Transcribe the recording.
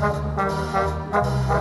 ha